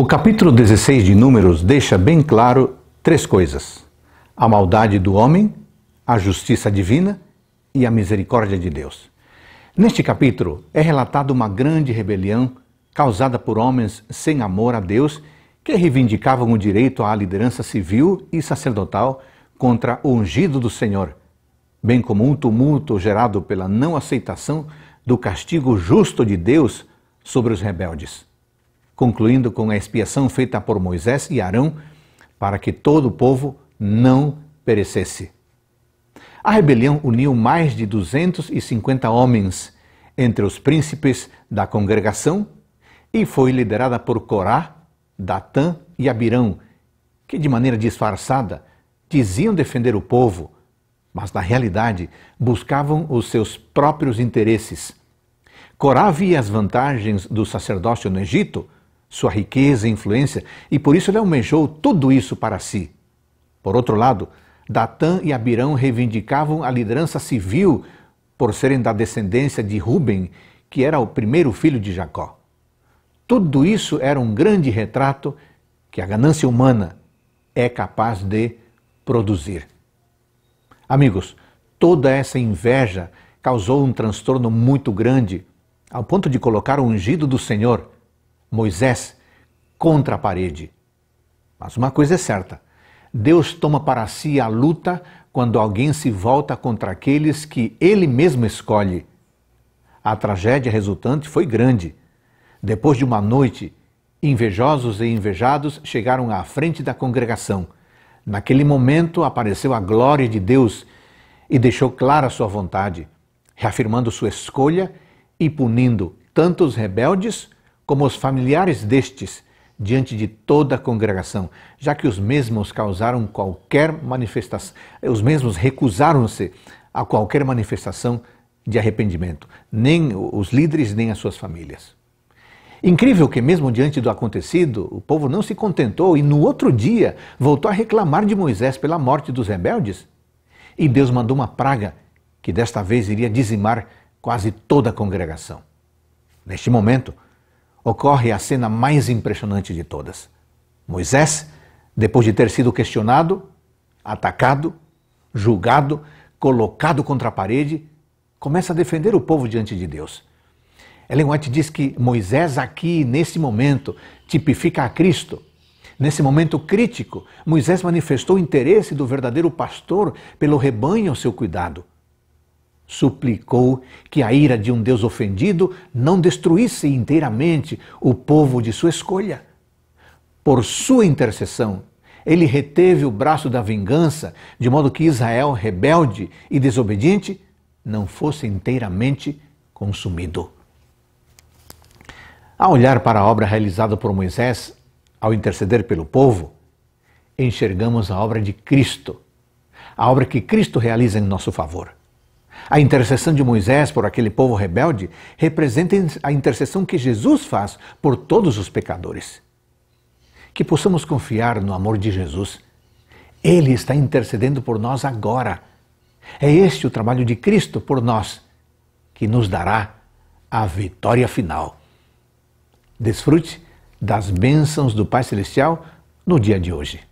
O capítulo 16 de Números deixa bem claro três coisas: a maldade do homem, a justiça divina e a misericórdia de Deus. Neste capítulo é relatada uma grande rebelião causada por homens sem amor a Deus que reivindicavam o direito à liderança civil e sacerdotal contra o ungido do Senhor, bem como um tumulto gerado pela não aceitação do castigo justo de Deus sobre os rebeldes, concluindo com a expiação feita por Moisés e Arão para que todo o povo não perecesse. A rebelião uniu mais de 250 homens entre os príncipes da congregação e foi liderada por Corá, Datã e Abirão, que de maneira disfarçada diziam defender o povo, mas na realidade buscavam os seus próprios interesses. Corá via as vantagens do sacerdócio no Egito, sua riqueza e influência, e por isso ele almejou tudo isso para si. Por outro lado, Datã e Abirão reivindicavam a liderança civil por serem da descendência de Ruben, que era o primeiro filho de Jacó. Tudo isso era um grande retrato que a ganância humana é capaz de produzir. Amigos, toda essa inveja causou um transtorno muito grande, ao ponto de colocar o ungido do Senhor, Moisés, contra a parede. Mas uma coisa é certa: Deus toma para si a luta quando alguém se volta contra aqueles que ele mesmo escolhe. A tragédia resultante foi grande. Depois de uma noite, invejosos e invejados chegaram à frente da congregação Naquele momento apareceu a glória de Deus e deixou clara sua vontade, reafirmando sua escolha e punindo tanto os rebeldes como os familiares destes diante de toda a congregação, já que os mesmos causaram qualquer manifestação, os mesmos recusaram-se a qualquer manifestação de arrependimento, nem os líderes nem as suas famílias. Incrível que, mesmo diante do acontecido, o povo não se contentou e no outro dia voltou a reclamar de Moisés pela morte dos rebeldes. E Deus mandou uma praga que desta vez iria dizimar quase toda a congregação. Neste momento, ocorre a cena mais impressionante de todas. Moisés, depois de ter sido questionado, atacado, julgado, colocado contra a parede, começa a defender o povo diante de Deus. Ellen White diz que Moisés, aqui, nesse momento, tipifica a Cristo. Nesse momento crítico, Moisés manifestou o interesse do verdadeiro pastor pelo rebanho ao seu cuidado. Suplicou que a ira de um Deus ofendido não destruísse inteiramente o povo de sua escolha. Por sua intercessão, ele reteve o braço da vingança, de modo que Israel, rebelde e desobediente, não fosse inteiramente consumido. Ao olhar para a obra realizada por Moisés, ao interceder pelo povo, enxergamos a obra de Cristo, a obra que Cristo realiza em nosso favor. A intercessão de Moisés por aquele povo rebelde representa a intercessão que Jesus faz por todos os pecadores. Que possamos confiar no amor de Jesus. Ele está intercedendo por nós agora. É este o trabalho de Cristo por nós, que nos dará a vitória final. Desfrute das bênçãos do Pai Celestial no dia de hoje.